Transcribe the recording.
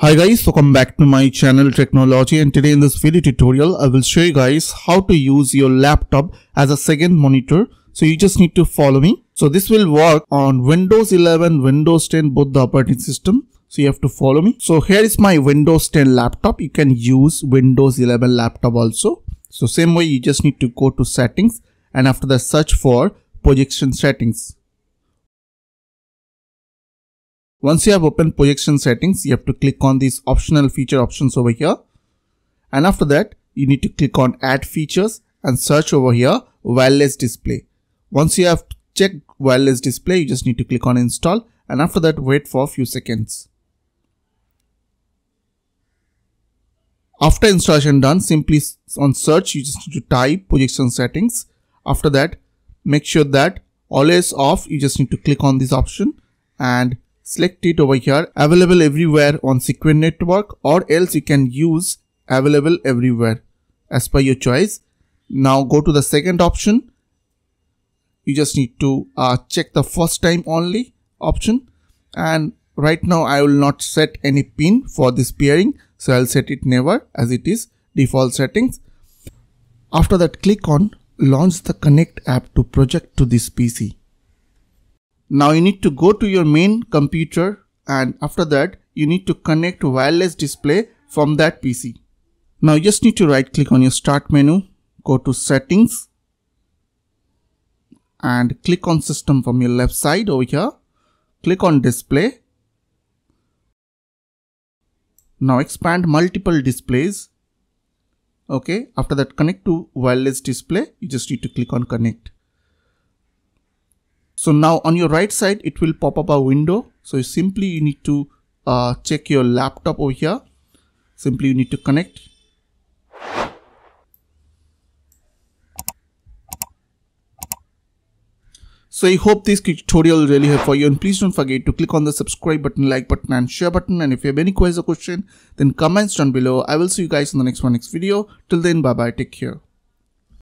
Hi guys, welcome back to my channel Tricknology and today in this video tutorial I will show you guys how to use your laptop as a second monitor. So you just need to follow me. So this will work on Windows 11, Windows 10 both the operating system. So you have to follow me. So here is my Windows 10 laptop. You can use Windows 11 laptop also. So same way you just need to go to settings and after that search for projection settings. Once you have opened projection settings, you have to click on these optional feature options over here. And after that, you need to click on add features and search over here wireless display. Once you have checked wireless display, you just need to click on install and after that wait for a few seconds. After installation done, simply on search, you just need to type projection settings. After that, make sure that always off, you just need to click on this option and select it over here available everywhere on Sequent network or else you can use available everywhere as per your choice. Now go to the second option. You just need to uh, check the first time only option and right now I will not set any pin for this pairing so I'll set it never as it is default settings. After that click on launch the connect app to project to this PC. Now you need to go to your main computer and after that you need to connect to wireless display from that PC. Now you just need to right click on your start menu, go to settings and click on system from your left side over here. Click on display. Now expand multiple displays. Okay, after that connect to wireless display, you just need to click on connect. So now on your right side, it will pop up a window. So simply you need to uh, check your laptop over here. Simply you need to connect. So I hope this tutorial really helped for you and please don't forget to click on the subscribe button, like button and share button and if you have any questions or question then comments down below. I will see you guys in the next one next video. Till then bye bye take care.